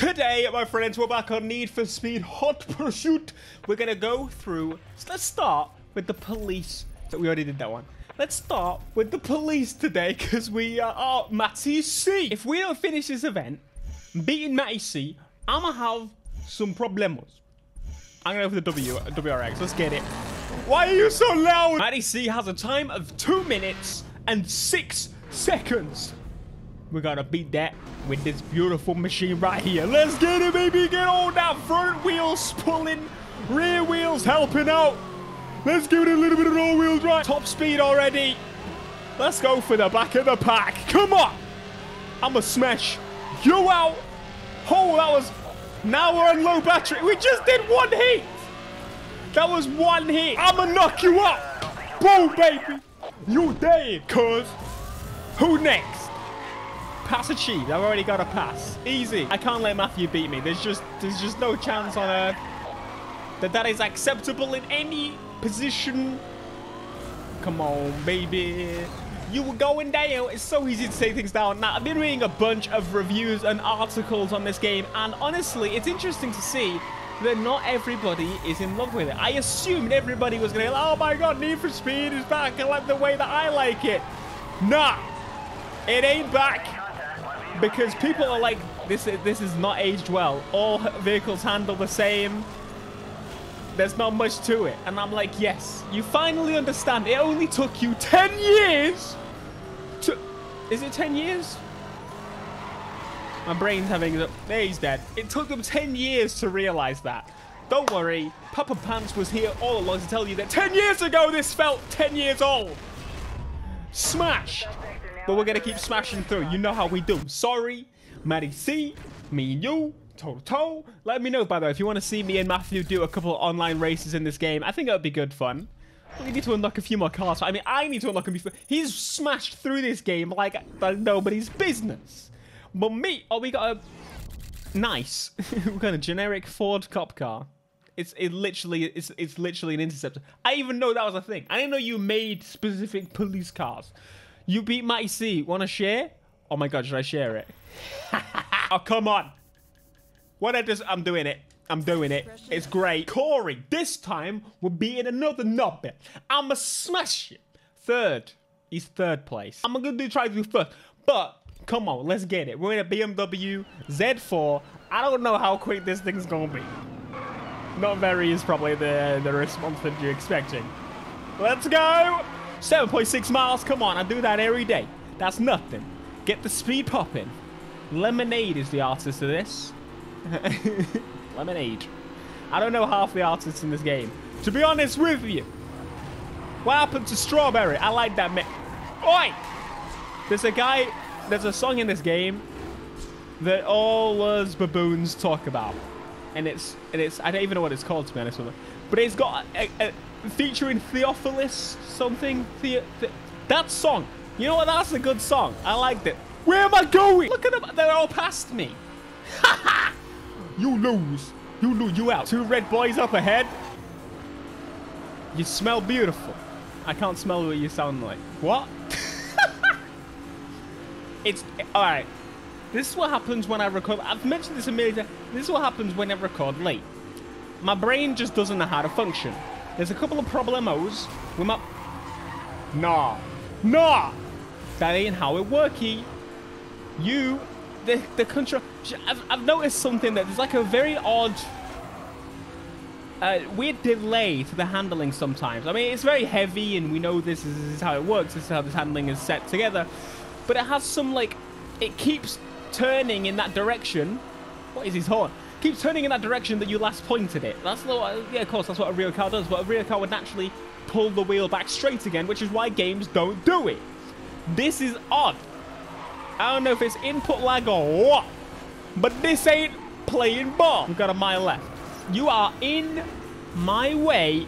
Today, my friends, we're back on Need for Speed Hot Pursuit. We're gonna go through. So let's start with the police. So we already did that one. Let's start with the police today because we uh, are oh, Matty C. If we don't finish this event, beating Matty C, I'm gonna have some problems. I'm gonna go for the W, uh, WRX. Let's get it. Why are you so loud? Matty C has a time of two minutes and six seconds. We gotta beat that with this beautiful machine right here. Let's get it, baby. Get on that front wheels pulling, rear wheels helping out. Let's give it a little bit of all-wheel drive. Top speed already. Let's go for the back of the pack. Come on. I'm a smash you out. Oh, that was... Now we're on low battery. We just did one hit. That was one hit. I'm to knock you out. Boom, baby. You dead, cuz. Who next? Pass achieved. I've already got a pass. Easy. I can't let Matthew beat me. There's just there's just no chance on earth that that is acceptable in any position. Come on, baby. You were going down. It's so easy to say things down. Now, I've been reading a bunch of reviews and articles on this game, and honestly, it's interesting to see that not everybody is in love with it. I assumed everybody was going to oh my god, Need for Speed is back. I like the way that I like it. Nah, it ain't back because people are like, this is, this is not aged well. All vehicles handle the same. There's not much to it. And I'm like, yes, you finally understand. It only took you 10 years to... Is it 10 years? My brain's having... There, he's dead. It took them 10 years to realize that. Don't worry. Papa Pants was here all along to tell you that 10 years ago this felt 10 years old. Smash! But we're gonna keep smashing through. You know how we do. Sorry, Matty C, me and you, toe to toe. Let me know, by the way, if you want to see me and Matthew do a couple of online races in this game. I think it would be good fun. We need to unlock a few more cars. I mean, I need to unlock them before. He's smashed through this game like nobody's business. But me, oh, we got a nice. we got a generic Ford cop car. It's it literally it's it's literally an interceptor. I even know that was a thing. I didn't know you made specific police cars. You beat Matty C. Want to share? Oh my god, should I share it? oh, come on. What I just... I'm doing it. I'm doing it. It's great. Corey, this time we're beating another nubbit. I'ma smash it. Third. He's third place. I'm gonna do try to do first. But, come on, let's get it. We're in a BMW Z4. I don't know how quick this thing's gonna be. Not very is probably the, the response that you're expecting. Let's go! 7.6 miles, come on, I do that every day. That's nothing. Get the speed popping. Lemonade is the artist of this. Lemonade. I don't know half the artists in this game. To be honest with you, what happened to Strawberry? I like that man. Oi! There's a guy, there's a song in this game that all us baboons talk about. And it's, and it's, I don't even know what it's called to be honest with you. But it's got a, a, featuring Theophilus something. The, the, that song. You know what? That's a good song. I liked it. Where am I going? Look at them. They're all past me. you lose. You lose. You out. Two red boys up ahead. You smell beautiful. I can't smell what you sound like. What? it's all right. This is what happens when I record. I've mentioned this a million times. This is what happens when I record late. My brain just doesn't know how to function. There's a couple of problemos with my... Nah. Nah! That ain't how it worky. You, the, the control... I've, I've noticed something that there's like a very odd... Uh, weird delay to the handling sometimes. I mean, it's very heavy, and we know this is, this is how it works. This is how this handling is set together. But it has some, like... It keeps turning in that direction. What is his horn? Keeps turning in that direction that you last pointed it. That's what, yeah, of course, that's what a real car does, but a real car would naturally pull the wheel back straight again, which is why games don't do it. This is odd. I don't know if it's input lag or what, but this ain't playing ball. We've got a mile left. You are in my way.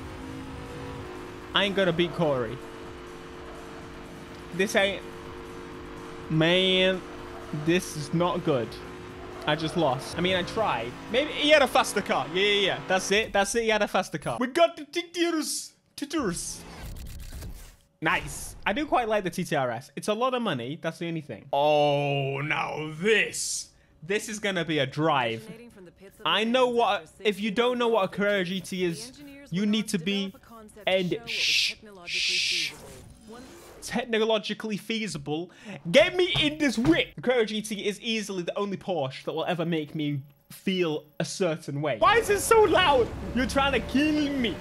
I ain't gonna beat Corey. This ain't... Man, this is not good. I just lost. I mean, I tried. Maybe he had a faster car. Yeah, yeah, yeah. That's it. That's it. He had a faster car. We got the TTRs. TTRs. Nice. I do quite like the TTRS. It's a lot of money. That's the only thing. Oh, now this. This is gonna be a drive. I know what. If you don't know what a Carrera GT is, you need to be and shh, shh, technologically feasible. Get me in this whip. The Carrera GT is easily the only Porsche that will ever make me feel a certain way. Why is it so loud? You're trying to kill me.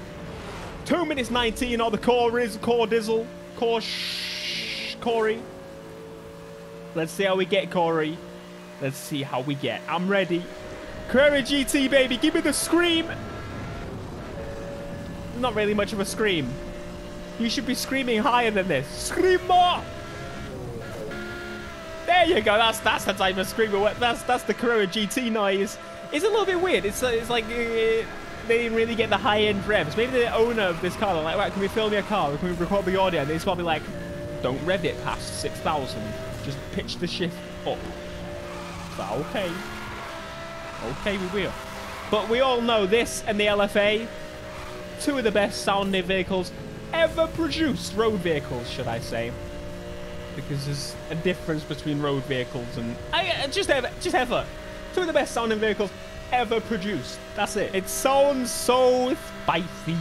Two minutes 19 all the core is core dizzle. Core shh, Corey. Let's see how we get, Corey. Let's see how we get. I'm ready. Carrera GT, baby. Give me the scream. Not really much of a scream. You should be screaming higher than this. Scream more! There you go. That's that's the type of scream. That's that's the Carrera GT noise. It's a little bit weird. It's it's like uh, they didn't really get the high end revs. Maybe the owner of this car, like, right, can we film your car? Can we record the audio? And it's probably like, don't rev it past six thousand. Just pitch the shift up. So, okay. Okay, we will. But we all know this and the LFA, two of the best sounding vehicles ever produced. Road vehicles, should I say. Because there's a difference between road vehicles and... I, just ever, just ever. Two of the best sounding vehicles ever produced. That's it. It sounds so spicy.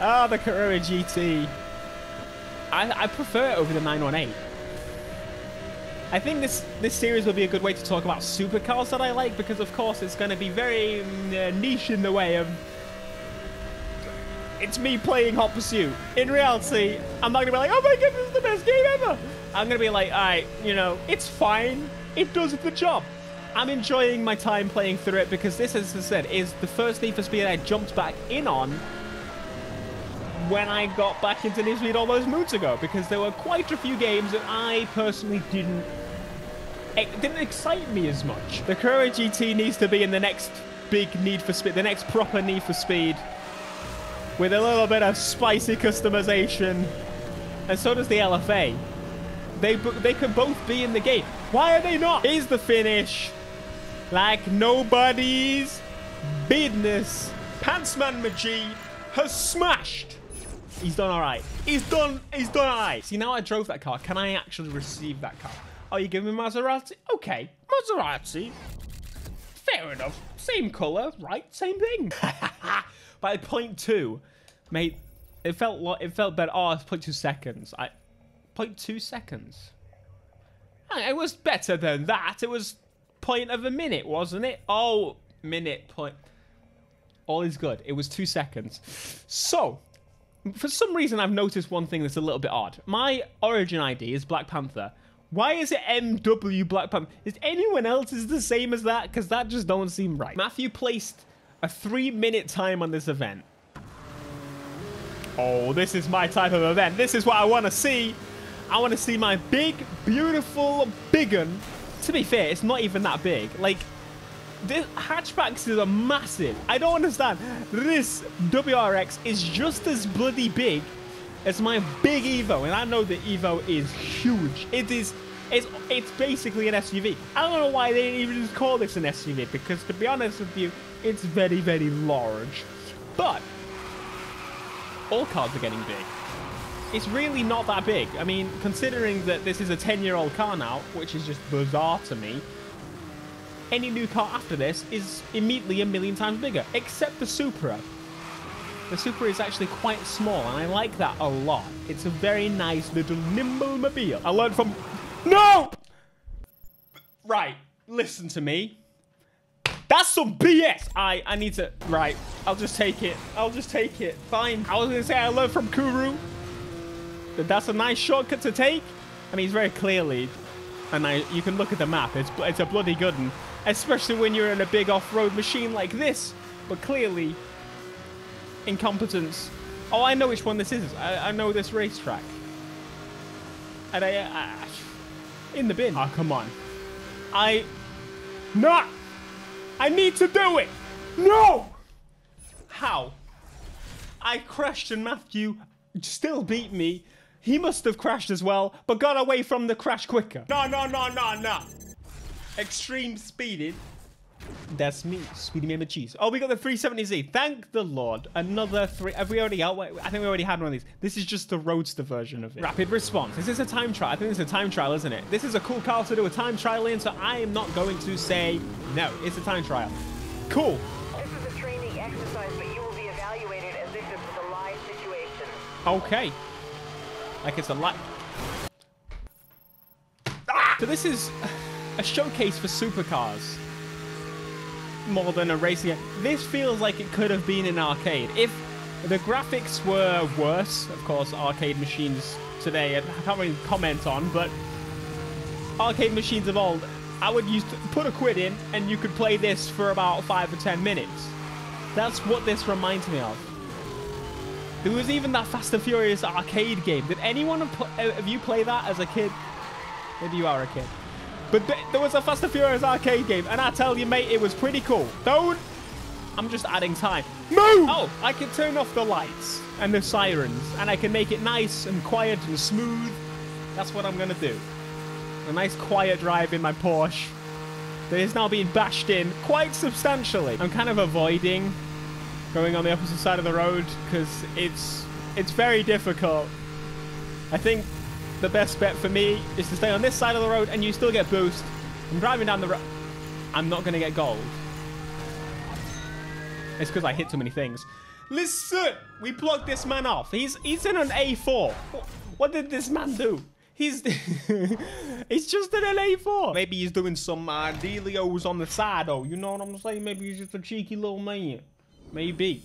Ah, the Carrera GT. I, I prefer it over the 918. I think this this series will be a good way to talk about supercars that I like because, of course, it's going to be very uh, niche in the way of. It's me playing Hot Pursuit. In reality, I'm not to be like, oh my god, this is the best game ever. I'm to be like, all right, you know, it's fine. It does the job. I'm enjoying my time playing through it because this, as I said, is the first Need for Speed I jumped back in on when I got back into Need for Speed all those moons ago because there were quite a few games that I personally didn't it didn't excite me as much. The Carrera GT needs to be in the next big Need for Speed, the next proper Need for Speed, with a little bit of spicy customization, and so does the LFA. They they could both be in the game. Why are they not? Is the finish like nobody's business? Pantsman Majid has smashed. He's done all right. He's done. He's done all right. See, now I drove that car. Can I actually receive that car? Oh, you give me Maserati? Okay, Maserati. Fair enough. Same colour, right? Same thing. By point two, mate, it felt like it felt better. Oh, it's point two seconds. I, point two seconds. It was better than that. It was point of a minute, wasn't it? Oh, minute point. All is good. It was two seconds. So, for some reason, I've noticed one thing that's a little bit odd. My origin ID is BlackPanthaa. Why is it MW BlackPanthaa? Is anyone else is the same as that? Because that just don't seem right. Matthew placed a three minute time on this event. Oh, this is my type of event. This is what I want to see. I want to see my big, beautiful biggin. To be fair, it's not even that big. Like, this hatchbacks is a massive. I don't understand. This WRX is just as bloody big as my big Evo, and I know the Evo is huge. It is, it's, it's basically an SUV. I don't know why they didn't even just call this an SUV, because to be honest with you, it's very, very large. But, all cars are getting big. It's really not that big. I mean, considering that this is a 10-year-old car now, which is just bizarre to me, any new car after this is immediately a million times bigger, except the Supra. The Supra is actually quite small, and I like that a lot. It's a very nice little nimble mobile. I learned from... No! Right, listen to me. That's some BS. I I need to... Right, I'll just take it. I'll just take it. Fine. I was going to say I learned from Kuru. That that's a nice shortcut to take. I mean, it's very clearly... And I, you can look at the map. It's, it's a bloody good one. Especially when you're in a big off-road machine like this. But clearly, incompetence. Oh, I know which one this is. I, I know this racetrack. And I, I, in the bin. Oh, come on. I, not. I need to do it. No. How? I crashed and Matthew still beat me. He must have crashed as well, but got away from the crash quicker. No, no, no, no, no. Extreme speeding. That's me, Speedy Man Cheese. Oh, we got the 370Z. Thank the Lord. Another three. Have we already out? I think we already had one of these. This is just the roadster version of it. Rapid response. This Is this a time trial? I think it's a time trial, isn't it? This is a cool car to do a time trial in, so I am not going to say no. It's a time trial. Cool. This is a training exercise, but you will be evaluated as if this was a live situation. Okay. Like it's a light. Ah! So this is a showcase for supercars more than a racing game. This feels like it could have been an arcade. If the graphics were worse, of course, arcade machines today, I can't really comment on, but arcade machines of old, I would use to put a quid in and you could play this for about five or ten minutes. That's what this reminds me of. There was even that Fast and Furious arcade game. Did anyone have, uh, have you play that as a kid? Maybe you are a kid. But th there was a Fast and Furious arcade game, and I tell you, mate, it was pretty cool. Don't. I'm just adding time. Move! Oh, I can turn off the lights and the sirens, and I can make it nice and quiet and smooth. That's what I'm gonna do. A nice quiet drive in my Porsche that is now being bashed in quite substantially. I'm kind of avoiding going on the opposite side of the road because it's it's very difficult. I think the best bet for me is to stay on this side of the road and you still get boost. I'm driving down the road. I'm not going to get gold. It's because I hit too many things. Listen, we blocked this man off. He's he's in an A4. What did this man do? He's he's just an A4. Maybe he's doing some uh, dealios on the side, though. You know what I'm saying? Maybe he's just a cheeky little man. Maybe.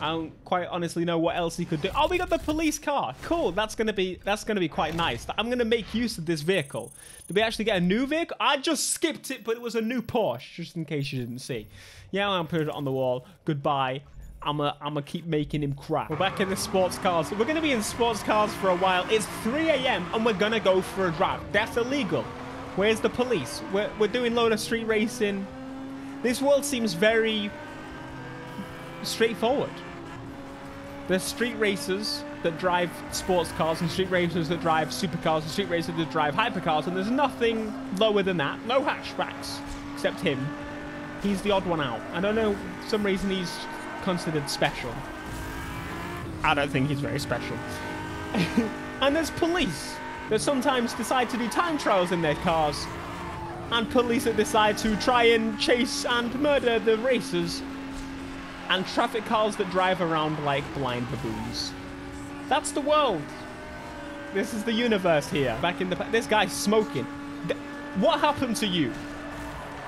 I don't quite honestly know what else he could do. Oh, we got the police car. Cool. That's gonna be that's gonna be quite nice. I'm gonna make use of this vehicle. Did we actually get a new vehicle? I just skipped it, but it was a new Porsche, just in case you didn't see. Yeah, I'm put it on the wall. Goodbye. I'm gonna I'm gonna keep making him crap. We're back in the sports cars. We're gonna be in sports cars for a while. It's 3 a.m. and we're gonna go for a drive. That's illegal. Where's the police? We're we're doing load of street racing. This world seems very straightforward. There's street racers that drive sports cars and street racers that drive supercars and street racers that drive hypercars, and there's nothing lower than that. No hatchbacks, except him. He's the odd one out. I don't know, some reason he's considered special. I don't think he's very special. and there's police that sometimes decide to do time trials in their cars, and police that decide to try and chase and murder the racers and traffic cars that drive around like blind baboons. That's the world. This is the universe here. Back in the this guy's smoking. What happened to you?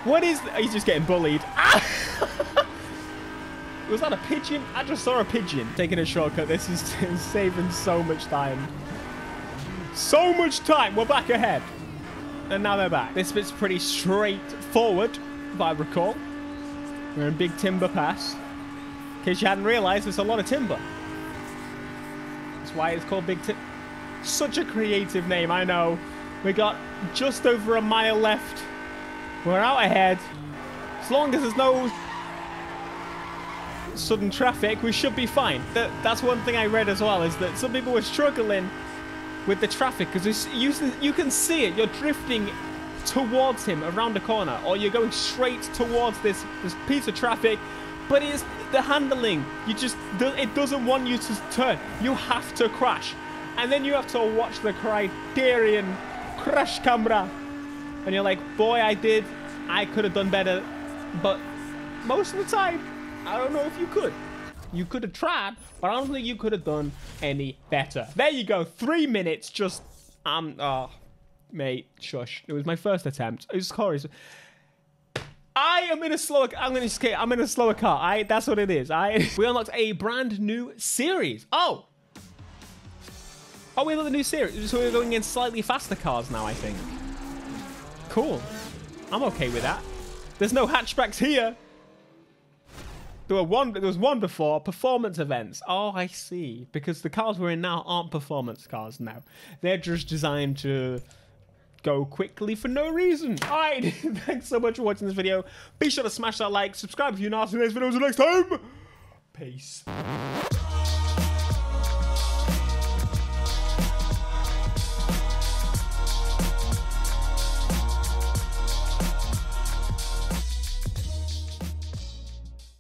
What is? He's just getting bullied. Was that a pigeon? I just saw a pigeon. Taking a shortcut. This is saving so much time. So much time. We're back ahead. And now they're back. This bit's pretty straightforward, if I recall. We're in Big Timber Pass case you hadn't realized, there's a lot of timber. That's why it's called Big Timber. Such a creative name, I know. We got just over a mile left. We're out ahead. As long as there's no sudden traffic, we should be fine. That, that's one thing I read as well, is that some people were struggling with the traffic because you, you can see it. You're drifting towards him around the corner or you're going straight towards this, this piece of traffic but it's the handling. You just it doesn't want you to turn. You have to crash, and then you have to watch the Criterion crash camera, and you're like, boy, I did. I could have done better, but most of the time, I don't know if you could. You could have tried, but I don't think you could have done any better. There you go. Three minutes. Just um. Oh, mate, shush. It was my first attempt. It was Corey's. I am in a slower. I'm to skate. I'm in a slower car. I. That's what it is. I. We unlocked a brand new series. Oh. Oh, we unlocked a new series. So we're going in slightly faster cars now. I think. Cool. I'm okay with that. There's no hatchbacks here. There were one. There was one before performance events. Oh, I see. Because the cars we're in now aren't performance cars now. They're just designed to go quickly for no reason. Alright, thanks so much for watching this video. Be sure to smash that like, subscribe if you're not seeing this video until next time. Peace.